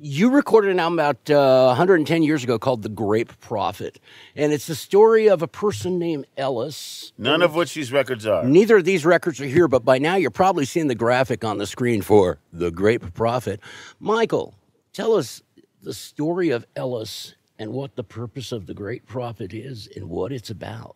You recorded an album about uh, 110 years ago called The Grape Prophet. And it's the story of a person named Ellis. None of which these records are. Neither of these records are here, but by now you're probably seeing the graphic on the screen for The Grape Prophet. Michael, tell us the story of Ellis and what the purpose of The Grape Prophet is and what it's about.